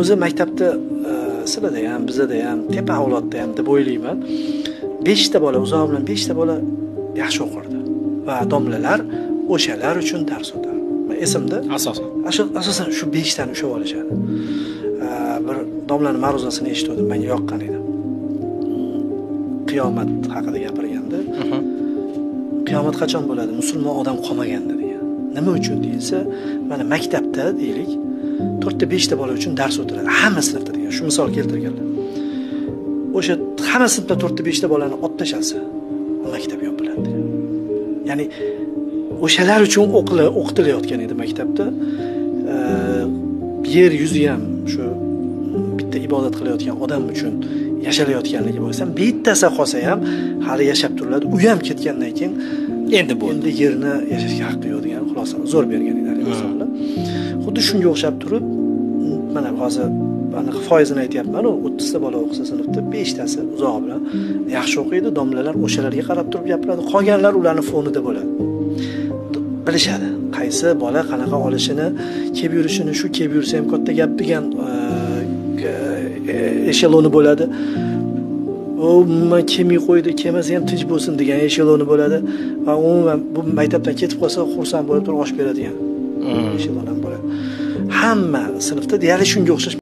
o'zi maktabda e, sizlarda ham bizada ham tepa avlodda ham deb o'ylayman. Beshta bola uzoq bilan beshta bola yaxshi o'qirdi. Va domlalar o'shalar uchun dars o'tardi esimda asosan. Asosan shu beshtani ushlab olishadi. E, bir domlani ma'ruzasini eshitgandim menga yoqqan edi. Qiyomat haqida gapirganda qiyomat qachon bo'ladi? Musulmon odam qolmaganda degan. Nima uchun deyilsa mana maktabda deylik to'rtta beshta bola uchun dars o'tiladi hamma sinfda degan shu misol keltirganlar o'sha hamma sinfda to'rtta beshta bolani olib tashlasa maktab yopiladi ya'ni o'shalar uchun o'qitilayotgan edi maktabda. Yer yuzi ham shu bitta ibodat qilayotgan odam uchun yashalayotganligi bo'lsa bittasi qolsa ham hali yashab turiladi. U ham ketgandan keyin endi bo'ldi. endi yerni yashashga haqqi yo'q degan xulosani zo'r bergan edi haligi misollar xuddi shunga o'xshab turib mana hozir anaqa foizini aytyapmanu o'ttizta bola o'qisa sinfda beshtasi uzoq bilan yaxshi o'qiydi domlalar o'shalarga qarab turib gapiradi. Qolganlar ularni fonida bo'ladi. Bilishadi qaysi bola qanaqa olishini kelib yurishini shu kelib yursa ham katta gap degan e, e, esheloni bo'ladi. U umuman kelmay qo'ydi kelmasa ham tinch bo'lsin degan esheloni bo'ladi. Va umuman bu maktabdan ketib qolsa xursand bo'lib turib osh beradigan Mm. eshelon ham bo'ladi hamma sinfda deyarli shunga o'xshash